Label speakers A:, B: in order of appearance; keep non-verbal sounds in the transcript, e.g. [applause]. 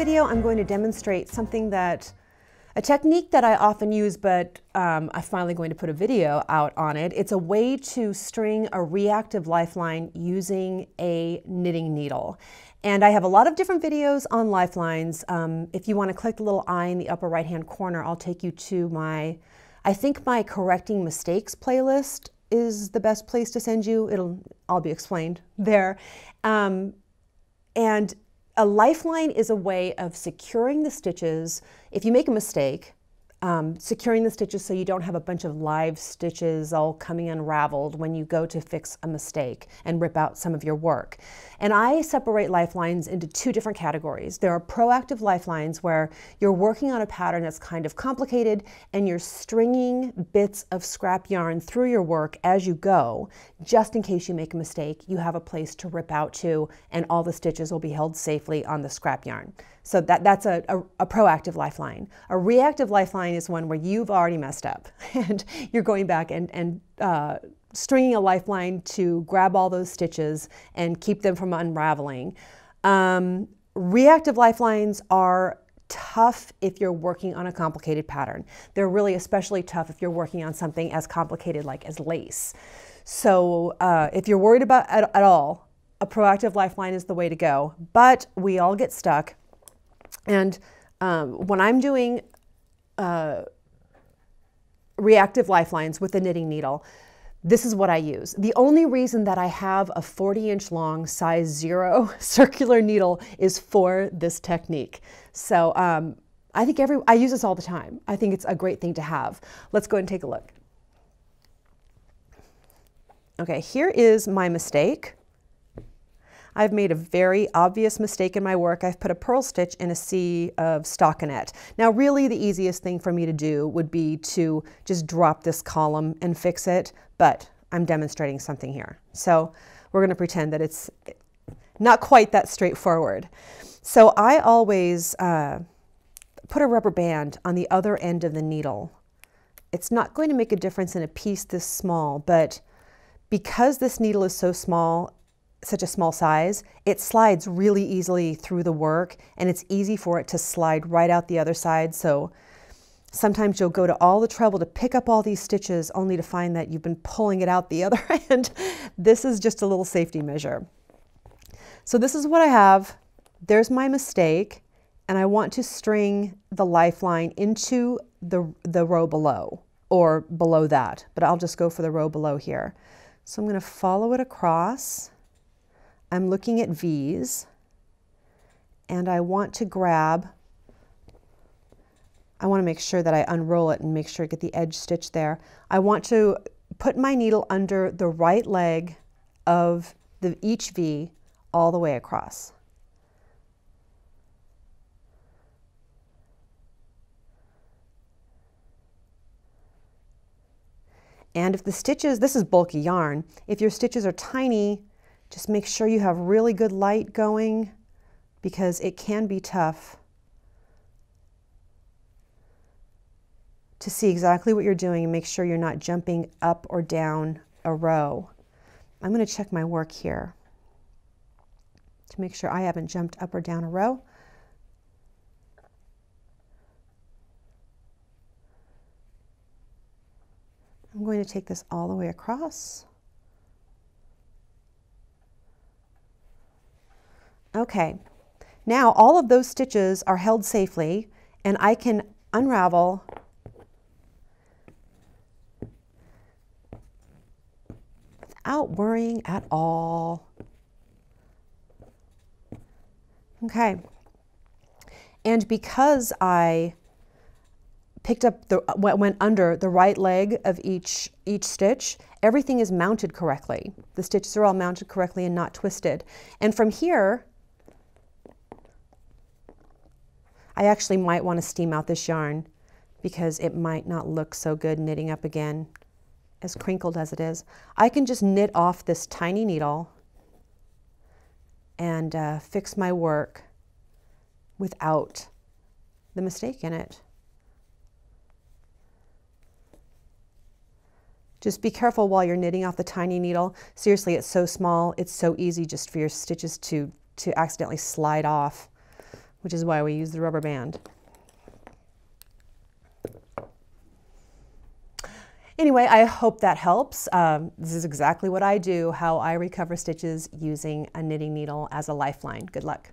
A: video, I'm going to demonstrate something that, a technique that I often use, but um, I'm finally going to put a video out on it. It's a way to string a reactive lifeline using a knitting needle. And I have a lot of different videos on lifelines. Um, if you want to click the little eye in the upper right hand corner, I'll take you to my, I think my correcting mistakes playlist is the best place to send you. It'll all be explained there. Um, and a lifeline is a way of securing the stitches. If you make a mistake, um, securing the stitches so you don't have a bunch of live stitches all coming unraveled when you go to fix a mistake and rip out some of your work. And I separate lifelines into two different categories. There are proactive lifelines where you're working on a pattern that's kind of complicated and you're stringing bits of scrap yarn through your work as you go, just in case you make a mistake, you have a place to rip out to and all the stitches will be held safely on the scrap yarn. So that, that's a, a, a, proactive lifeline. A reactive lifeline is one where you've already messed up [laughs] and you're going back and, and uh, stringing a lifeline to grab all those stitches and keep them from unraveling. Um, reactive lifelines are tough if you're working on a complicated pattern. They're really especially tough if you're working on something as complicated like as lace. So uh, if you're worried about at, at all, a proactive lifeline is the way to go. But we all get stuck and um, when I'm doing uh, reactive lifelines with the knitting needle, this is what I use. The only reason that I have a 40 inch long size zero [laughs] circular needle is for this technique. So um, I think every, I use this all the time. I think it's a great thing to have. Let's go and take a look. Okay, here is my mistake. I've made a very obvious mistake in my work. I've put a purl stitch in a sea of stockinette. Now really the easiest thing for me to do would be to just drop this column and fix it, but I'm demonstrating something here. So we're gonna pretend that it's not quite that straightforward. So I always uh, put a rubber band on the other end of the needle. It's not going to make a difference in a piece this small, but because this needle is so small, such a small size, it slides really easily through the work and it's easy for it to slide right out the other side. So sometimes you'll go to all the trouble to pick up all these stitches only to find that you've been pulling it out the [laughs] other end. this is just a little safety measure. So this is what I have. There's my mistake and I want to string the lifeline into the, the row below or below that, but I'll just go for the row below here. So I'm going to follow it across I'm looking at V's and I want to grab, I want to make sure that I unroll it and make sure I get the edge stitch there. I want to put my needle under the right leg of the each V all the way across. And if the stitches, this is bulky yarn, if your stitches are tiny, just make sure you have really good light going because it can be tough to see exactly what you're doing and make sure you're not jumping up or down a row. I'm going to check my work here to make sure I haven't jumped up or down a row. I'm going to take this all the way across. Okay, now all of those stitches are held safely and I can unravel without worrying at all. Okay, and because I picked up the uh, what went under the right leg of each each stitch everything is mounted correctly. The stitches are all mounted correctly and not twisted. And from here I actually might want to steam out this yarn because it might not look so good knitting up again as crinkled as it is. I can just knit off this tiny needle and uh, fix my work without the mistake in it. Just be careful while you're knitting off the tiny needle. Seriously, it's so small, it's so easy just for your stitches to, to accidentally slide off. Which is why we use the rubber band. Anyway, I hope that helps. Um, this is exactly what I do, how I recover stitches using a knitting needle as a lifeline. Good luck.